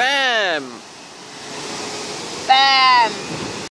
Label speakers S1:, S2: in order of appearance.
S1: Bam!